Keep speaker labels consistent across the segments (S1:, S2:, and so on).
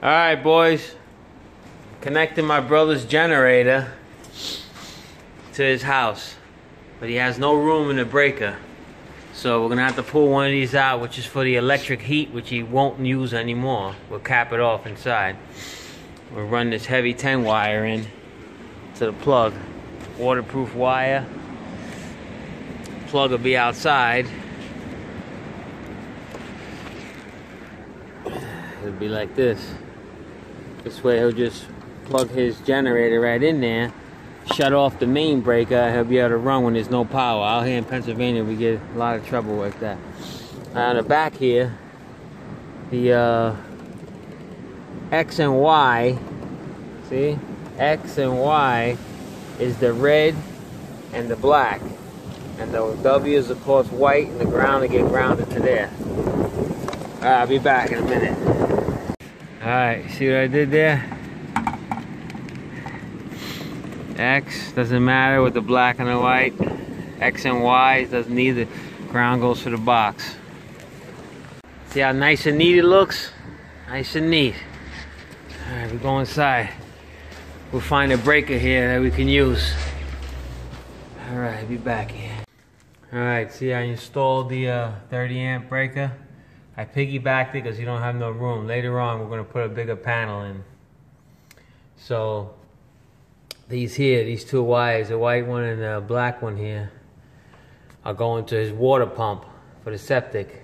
S1: All right, boys. Connecting my brother's generator to his house. But he has no room in the breaker. So we're gonna have to pull one of these out, which is for the electric heat, which he won't use anymore. We'll cap it off inside. We'll run this heavy 10 wire in to the plug. Waterproof wire. Plug will be outside. It'll be like this. This way he'll just plug his generator right in there, shut off the main breaker, he'll be able to run when there's no power. Out here in Pennsylvania we get a lot of trouble with that. On the back here, the uh, X and Y, see? X and Y is the red and the black. And the W is of course white and the ground to get grounded to there. Alright, I'll be back in a minute. Alright, see what I did there? X doesn't matter with the black and the white. X and Y doesn't need the ground goes to the box. See how nice and neat it looks? Nice and neat. Alright, we go inside. We'll find a breaker here that we can use. Alright, be back here. Alright, see I installed the uh, 30 amp breaker. I piggybacked it because you don't have no room. Later on, we're going to put a bigger panel in. So, these here, these two wires, the white one and the black one here, are going to his water pump for the septic.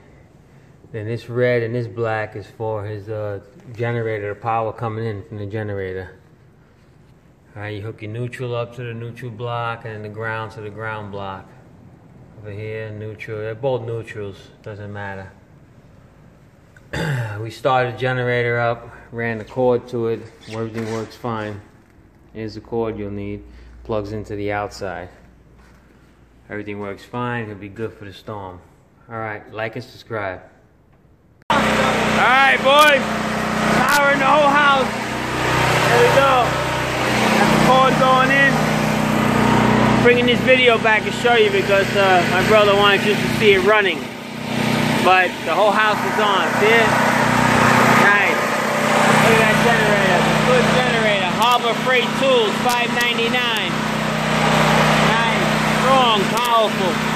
S1: Then this red and this black is for his uh, generator, the power coming in from the generator. Alright, you hook your neutral up to the neutral block and the ground to the ground block. Over here, neutral. They're both neutrals, doesn't matter. we started the generator up, ran the cord to it, everything works fine. Here's the cord you'll need, plugs into the outside. Everything works fine, it'll be good for the storm. Alright, like and subscribe. Alright, boys, power in the whole house. There we go cord going in. Bringing this video back to show you because uh, my brother wanted just to see it running. But the whole house is on. See it? Nice. Look at that generator. Good generator. Harbor Freight Tools, 5.99. Nice. Strong, powerful.